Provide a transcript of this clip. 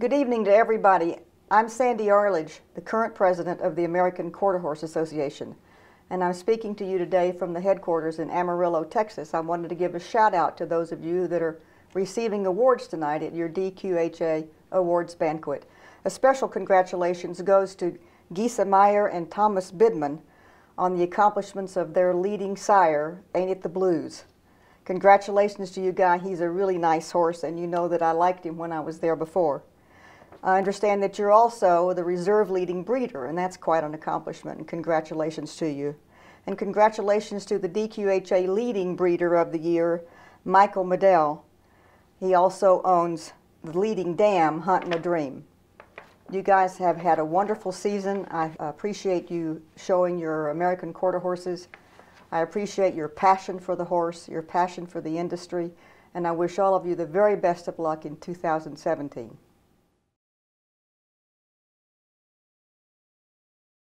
Good evening to everybody. I'm Sandy Arledge, the current president of the American Quarter Horse Association, and I'm speaking to you today from the headquarters in Amarillo, Texas. I wanted to give a shout out to those of you that are receiving awards tonight at your DQHA Awards Banquet. A special congratulations goes to Gesa Meier and Thomas Bidmon on the accomplishments of their leading sire, Ain't It the Blues. Congratulations to you guy. He's a really nice horse, and you know that I liked him when I was there before. I understand that you're also the reserve leading breeder, and that's quite an accomplishment, and congratulations to you. And congratulations to the DQHA leading breeder of the year, Michael Middel. He also owns the leading dam, Hunting a Dream. You guys have had a wonderful season. I appreciate you showing your American quarter horses. I appreciate your passion for the horse, your passion for the industry, and I wish all of you the very best of luck in 2017.